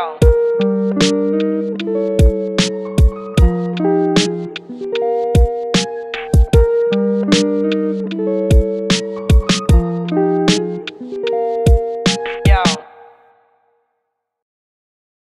down.